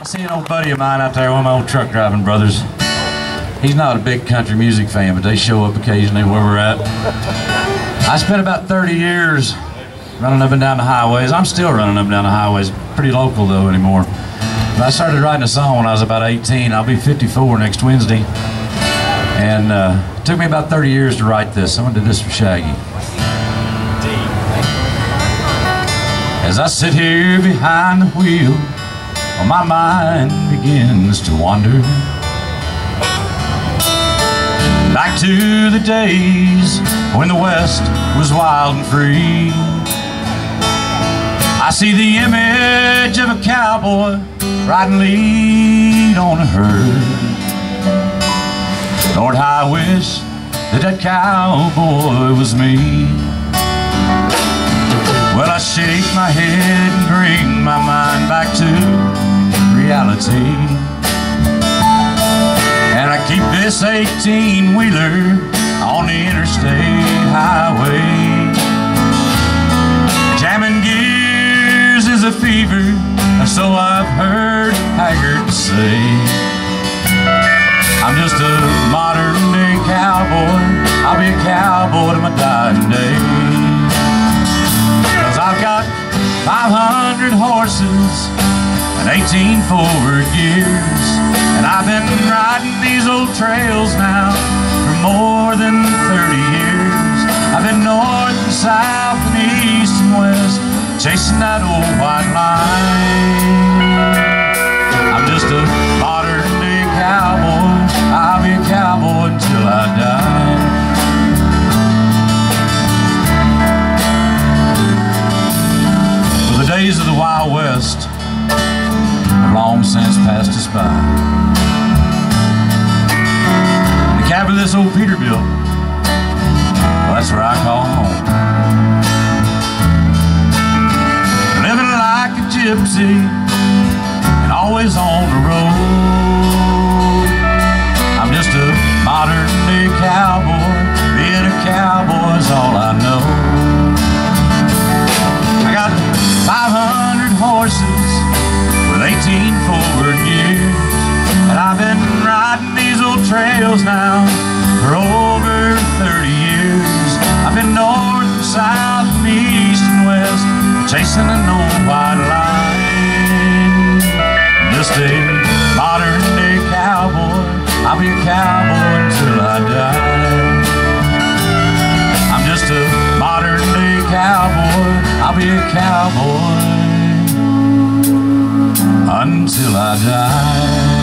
I see an old buddy of mine out there, one of my old truck driving brothers. He's not a big country music fan, but they show up occasionally where we're at. I spent about 30 years running up and down the highways. I'm still running up and down the highways, pretty local though anymore. But I started writing a song when I was about 18. I'll be 54 next Wednesday. And uh, it took me about 30 years to write this. Someone did this for Shaggy. As I sit here behind the wheel, well, my mind begins to wander. Back to the days when the West was wild and free. I see the image of a cowboy riding lead on a herd. Lord, I wish that that cowboy was me. Well, I shake my head and reality. And I keep this 18-wheeler on the interstate highway. Jamming gears is a fever, so I've heard Haggard say. I'm just a modern day cowboy, I'll be a cowboy to my dying day. 500 horses and 18 forward gears. And I've been riding these old trails now for more than 30 years. I've been north and south and east and west, chasing that old white line. I'm just a modern day cowboy. I'll be a cowboy until I die. Well, the days of the Wild West have passed us by. The cabin of this old Peterbilt, well, that's where I call home. Living like a gypsy now for over 30 years. I've been north and south and east and west, chasing an old white line. Just a modern day cowboy, I'll be a cowboy until I die. I'm just a modern day cowboy I'll be a cowboy until I die.